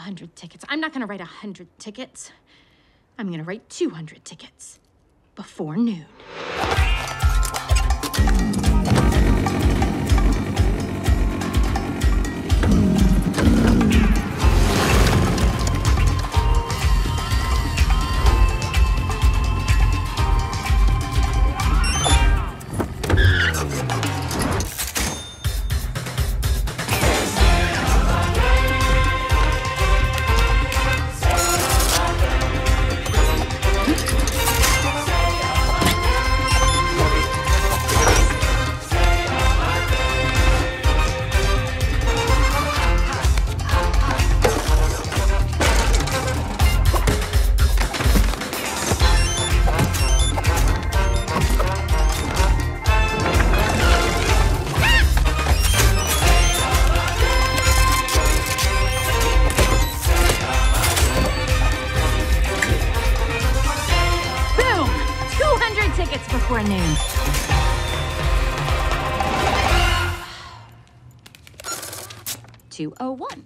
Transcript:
100 tickets. I'm not going to write 100 tickets. I'm going to write 200 tickets before noon. 200 tickets before noon. Two oh one.